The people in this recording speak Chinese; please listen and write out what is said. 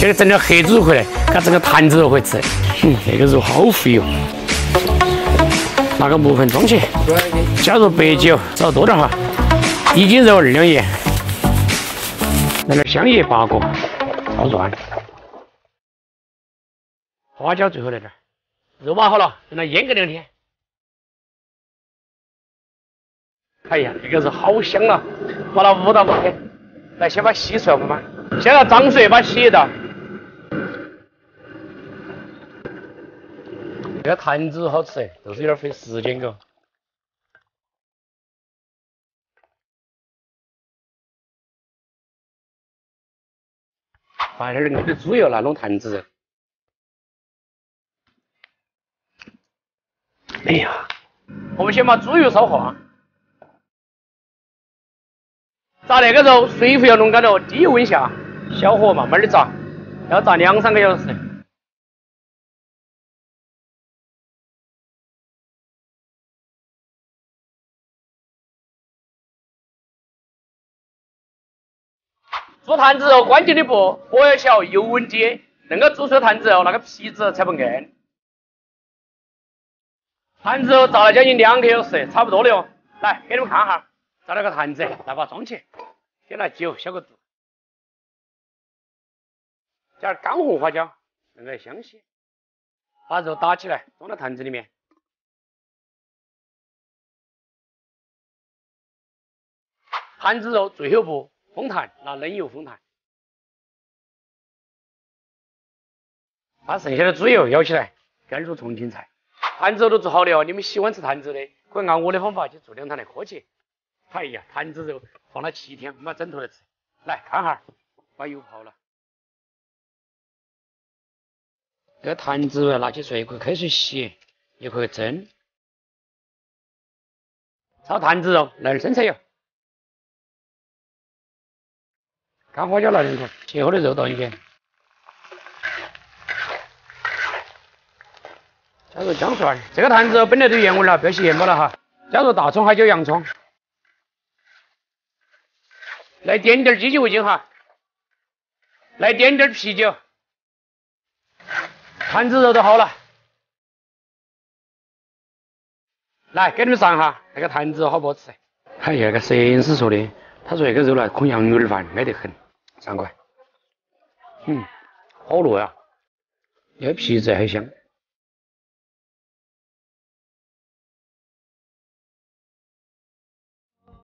现在整点黑猪肉回来，看整个坛子肉回吃。嗯，这个肉好肥哦。拿个木盆装起，加入白酒，找多点哈。一斤肉二两盐，来点香叶八个，炒蒜，花椒最后来点。肉码好了，让它腌个两天。哎呀，这个肉好香啊！把它捂到不开。来，先把洗出来，妈妈。先拿脏水把洗掉。这个坛子好吃，就是有点费时间个。放点那个猪油来弄坛子。哎呀，我们先把猪油烧化。炸那个肉，水壶要弄干了，低温下，小火慢慢的炸，要炸两三个小时。做坛子肉关键的步，火要小，油温低，恁个煮出坛子肉，那个皮子才不硬。坛子肉炸了将近两个小时，差不多了哟。来，给你们看哈。找了个坛子，来把它装起，先拿酒消个毒，加点干红花椒，那个香些。把肉打起来，装到坛子里面。坛子肉最后步，封坛，拿冷油封坛。把剩下的猪油舀起来，干入重庆菜。坛子肉都做好了哦，你们喜欢吃坛子的，可以按我的方法去做两坛来科起。哎呀，坛子肉放了七天，没整坨来吃。来看哈，把油泡了。这个坛子肉拿起水，可以开水洗，也可以蒸。炒坛子肉，来点生菜油，干花椒拿两颗，切好的肉倒进去，加入姜蒜。这个坛子肉本来都原味了，不要洗盐巴了哈。加入大葱、海椒、洋葱。来点点鸡精味精哈，来点点啤酒，坛子肉都好了，来给你们尝哈，那个坛子肉好不好吃？哎呀，那个摄影师说的，他说那个肉呢，空羊肉的饭，美得很，三块，嗯，好糯呀，那个皮子还香。